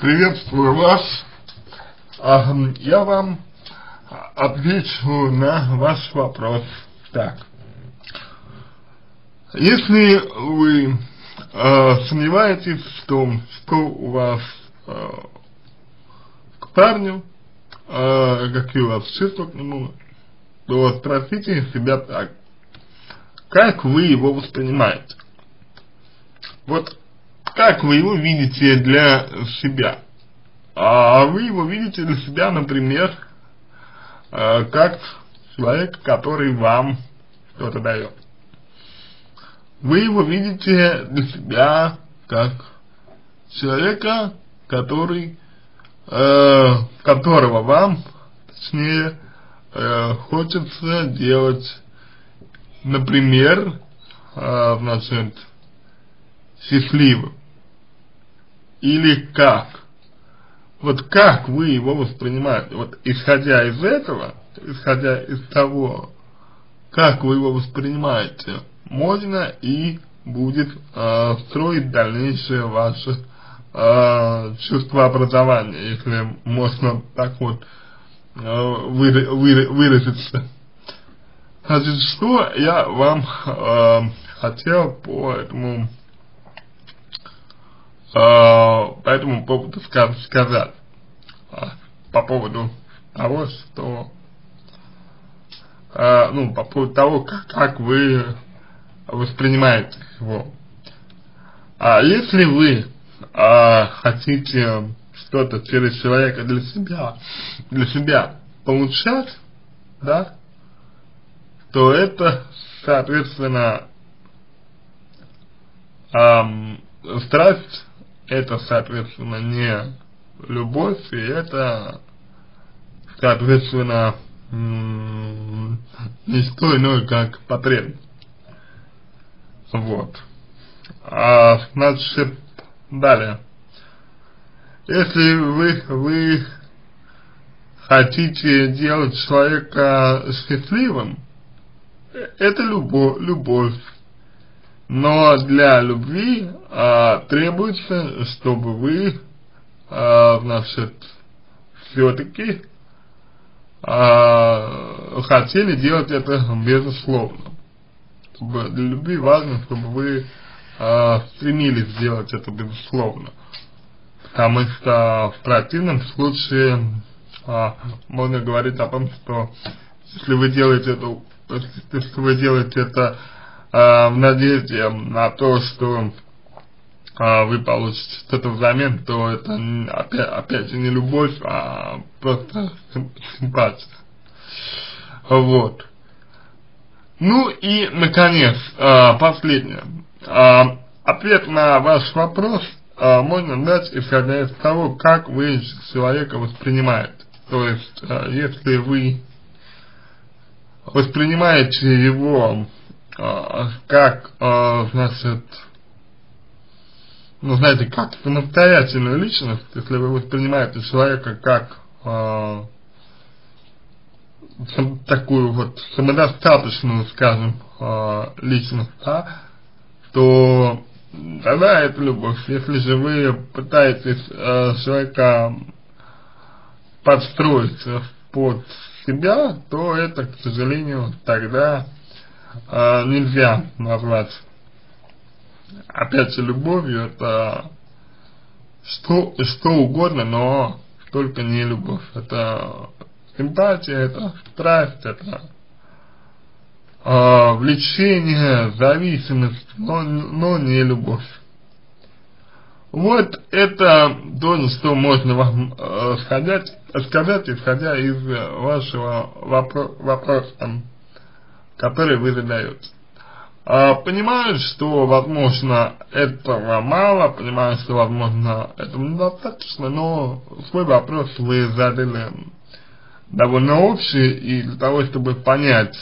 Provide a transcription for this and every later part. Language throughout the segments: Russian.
Приветствую вас. Я вам отвечу на ваш вопрос. Так. Если вы э, сомневаетесь в том, что у вас э, к парню, э, какие у вас чувства к нему, то спросите себя так. Как вы его воспринимаете? Вот как вы его видите для себя? А вы его видите для себя, например, э, как человек, который вам что-то дает. Вы его видите для себя как человека, который, э, которого вам, точнее, э, хочется делать, например, э, значит, счастливым. Или как? Вот как вы его воспринимаете? Вот исходя из этого, исходя из того, как вы его воспринимаете, можно и будет э, строить дальнейшее ваше э, чувство образования, если можно так вот э, выра выра выразиться. Значит, что я вам э, хотел по этому по этому поводу сказать, э, по поводу того, что э, ну, по поводу того, как, вы воспринимаете его. А если вы а, хотите что-то через человека для себя, для себя получать, да, то это, соответственно, эм, страсть, это, соответственно, не любовь, и это, соответственно, не что иное, как потребность. Вот. А, значит, далее. Если вы, вы хотите делать человека счастливым, это любовь, любовь. Но для любви а, требуется, чтобы вы, а, значит, все-таки а, хотели делать это безусловно чтобы для любви важно, чтобы вы э, стремились сделать это безусловно. Потому что в противном случае э, можно говорить о том, что если вы делаете это, если вы делаете это в надежде на то, что э, вы получите что-то взамен, то это опять, опять же не любовь, а просто симпатия. Вот. Ну и, наконец, э, последнее. Э, ответ на ваш вопрос э, можно дать, исходя из того, как вы человека воспринимаете. То есть, если вы воспринимаете его как, значит, ну, знаете, как самостоятельную личность, если вы воспринимаете человека как такую вот самодостаточную, скажем, э, личность, да, то тогда это любовь. Если же вы пытаетесь э, человека подстроить под себя, то это, к сожалению, тогда э, нельзя назвать опять же любовью, это что, что угодно, но только не любовь. Это Симпатия это страсть, это э, влечение, зависимость, но, но не любовь. Вот это то, что можно вам э, сказать, сказать, исходя из вашего вопро вопроса, который вы задаете. А, понимаю, что, возможно, этого мало, понимаю, что, возможно, этого недостаточно, но свой вопрос вы задали довольно общие, и для того, чтобы понять,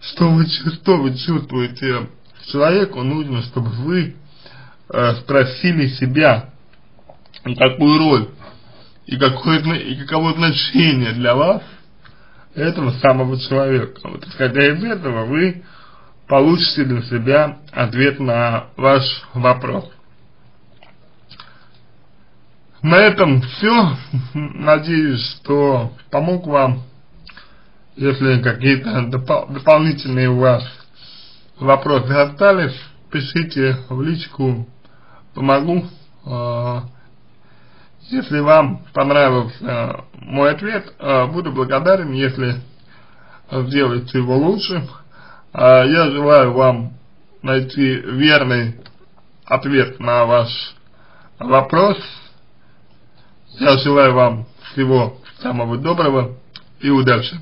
что вы, что вы чувствуете человеку, нужно, чтобы вы э, спросили себя, какую роль и какое, и каково значение для вас этого самого человека. Вот исходя из этого вы получите для себя ответ на ваш вопрос. На этом все. Надеюсь, что помог вам. Если какие-то допол дополнительные у вас вопросы остались, пишите в личку, помогу. Если вам понравился мой ответ, а, буду благодарен, если сделаете его лучше. А, я желаю вам найти верный ответ на ваш вопрос. Я желаю вам всего самого доброго и удачи.